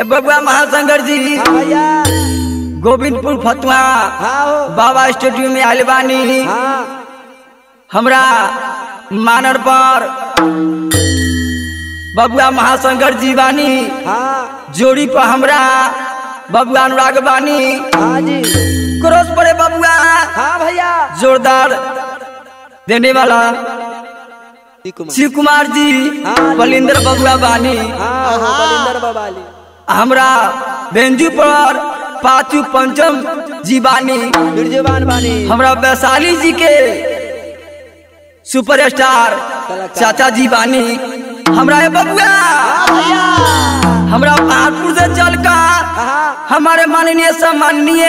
ए बबुआ महाशंकर जी गोविंदपुर फतुहा हाँ बाबा स्टूडियो में आयल बानी हाँ। हमरा मानर पर बबुआ महाशंकर जी बानी। हाँ। जोड़ी पर हमरा बबुआ अनुराग बानी। हाँ जी। क्रॉस पड़े बबुआ हाँ भैया जोरदार देने वाला शिव कुमार जी। बलिंदर बबुआ बानी बलिंदर बबाली हमरा बेंजू पर पाचू पंचम जी बानी बिरजुबान बानी हमरा वैशाली जी के सुपरस्टार चाचा जी बानी हमरा बबुआ हमरा पहाड़पुर से चल हाँ हमारे माननीय सम्माननीय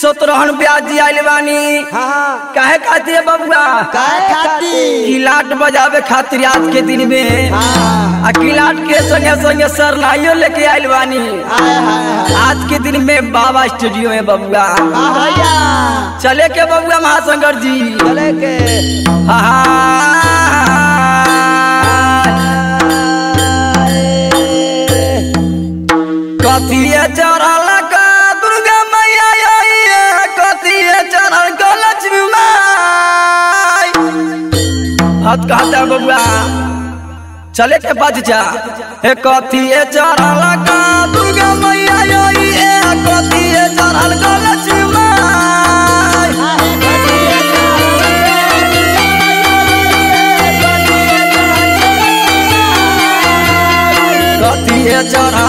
सतरोहन ब्याज जी आयल बानी। हाँ हाँ। काहे खातिर बबुआ? काय खाती किलाट बजावे खातिर आज के दिन में। हाँ आ किलाट के संगे संगे सरनाइयो लेके आयल बानी। हाय हाय हाय आज के दिन में बाबा स्टूडियो में बबुआ। हाँ चले के बबुआ महाशंकर जी। चले के। कथिए चढ़ल हत कहता बबुआ चले के बज जा। हे कथिए चढ़ल का दुर्गा मैया आइए कथिए चढ़ल का लक्ष्मी माई कथिए चढ़ल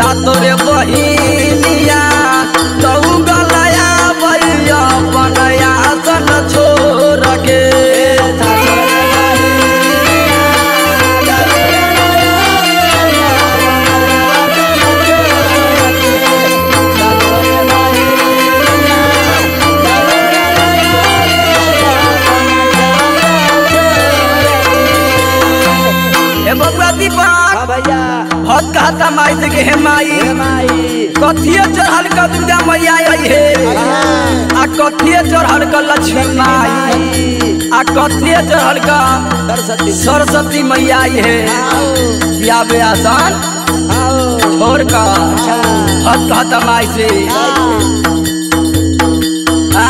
हमार हे माई कथिए चढ़ल का दुर्गा मैया आई हे। आ कथिए चढ़ल का लक्ष्मी माई आ कथिए चढ़ल का सरस्वती मैया आई है। या बे आसान, छोड़ का हत कहता माई से। आ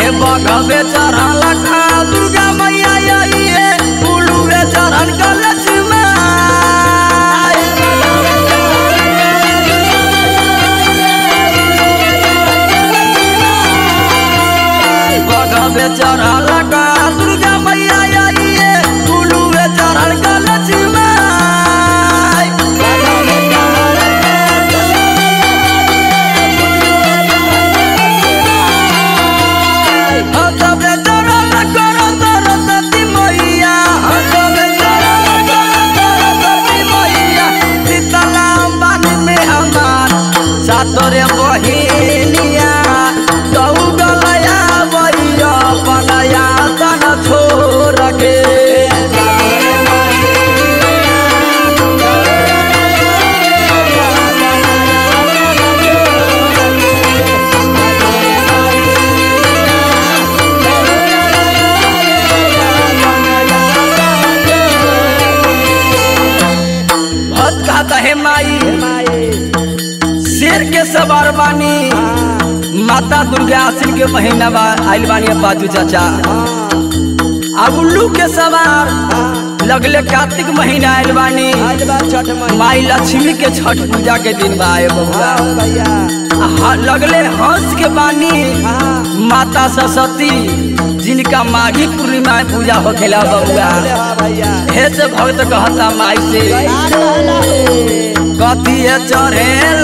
हे बघवे चढ़ल का दुर्गा मैया आई है उलुए चढ़ल का बघवे चढ़ल बानी। माता दुर्गा आसिन के महीना बा आइल बानी बाजू चाचा। अब उल्लू के सवार लगले कार्तिक महीना आइल बानी। माई लक्ष्मी के छठ पूजा के दिन बा बबुआ। हाँ लगले हंस के बानी। हाँ। माता सरस्वती जिनका माघी पूर्णिमा में पूजा होखेला बबुआ। अरे हाँ हे से भक्त कहता माई से। कथिए चढ़ेला?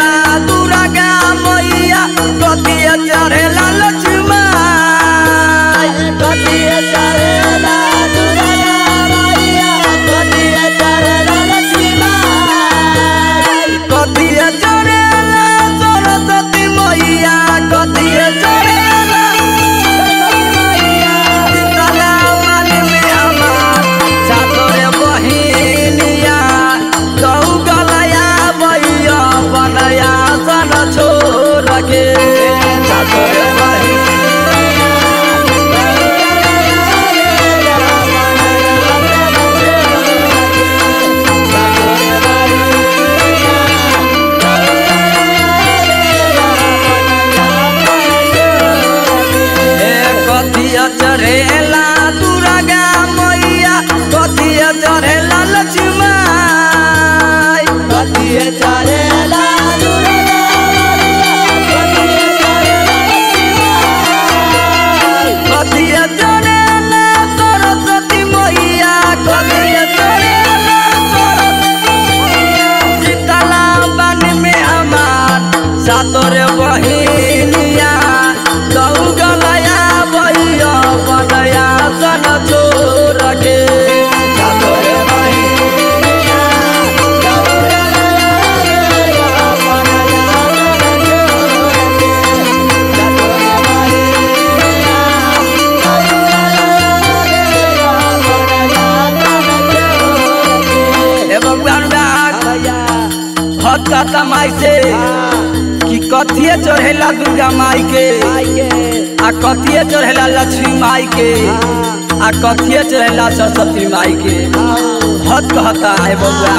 कथिए चढ़ेला दुर्गा माई के आ कथिए चढ़ेला लक्ष्मी माई के आ कथिए चढ़ेला सरस्वती माई के भक्त कहता है बबुआ।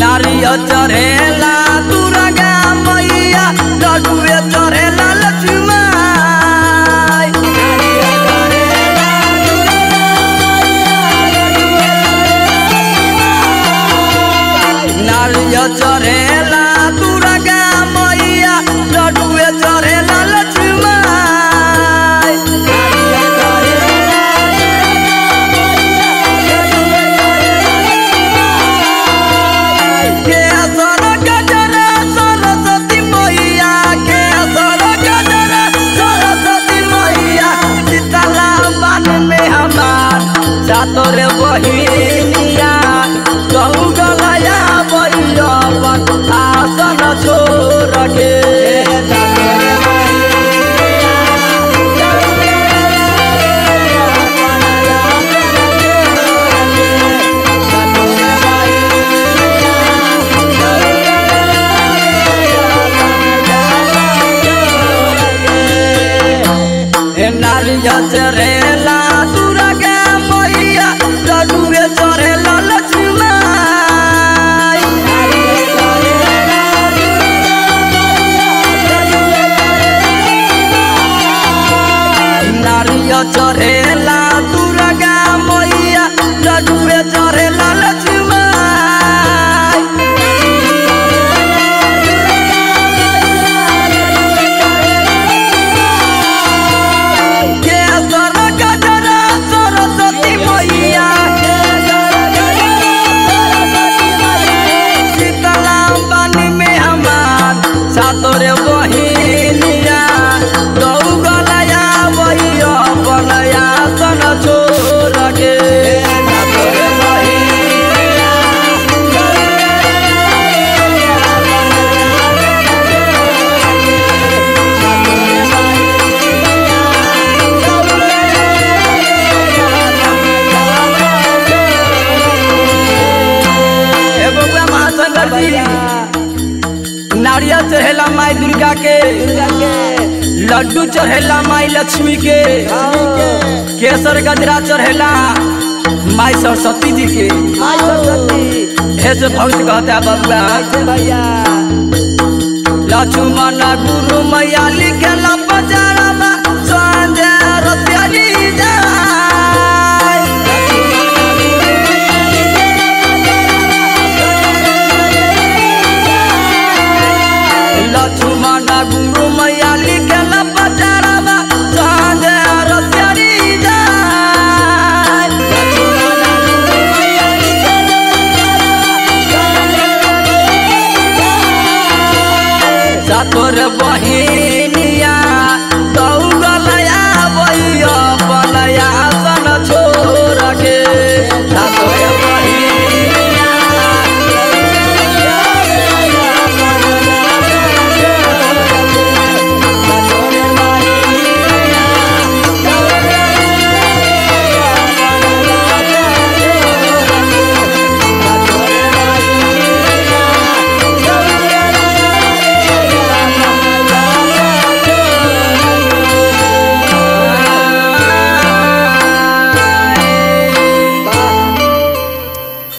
नारियल चढ़ेला दुर्गा मैया लड्डुए चढ़ेला लक्ष्मी माई नारियल चढ़ेला चढ़ेला माई दुर्गा के लड्डू चढ़ेला माई लक्ष्मी के केसर गजरा चढ़ेला माई सरस्वती जी के सरस्वती भक्त कहता बबुआ। लक्ष्मण गुरु मैया लिखेला सातोर बहिन।